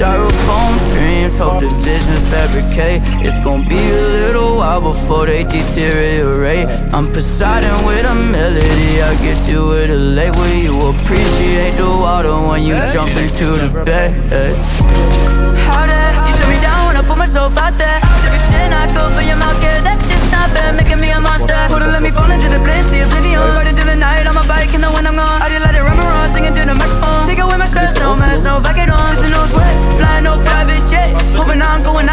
dreams, hope the visions fabricate. It's gonna be a little while before they deteriorate. I'm Poseidon with a melody, I get you with a lake where you appreciate the water when you jump into the bed. How that? You shut me down when I put myself out there. Every sin I go for your mouth, yeah, that's just not fair, making me a monster. Wouldn't let me fall into the bliss,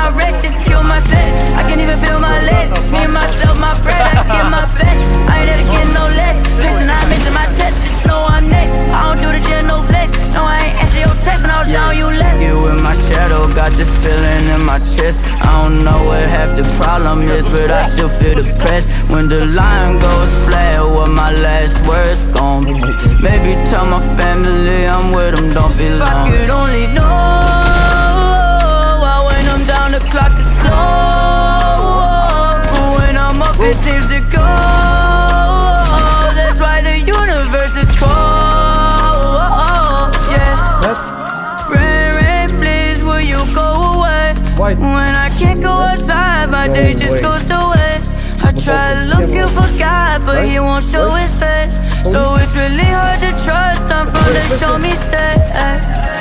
I'm wreck, just kill my set. I can't even feel my legs, it's me and myself, my breath. I get my best, I ain't ever getting no less. Pacing, I'm missing my test, just know I'm next. I don't do the jail, no flex. No, I ain't answer your text when I was down, you left. You with my shadow, got this feeling in my chest. I don't know what half the problem is, but I still feel depressed. When the line goes flat, what my last words gon' be? Maybe tell my family I'm with them, don't be long. If I could only know, it seems to go. That's why the universe is cold. Yeah. Rain, rain, please, will you go away? White. When I can't go outside, my day just wait. goes to waste. I try looking for God, but He won't show His face. So it's really hard to trust. I'm from the show me that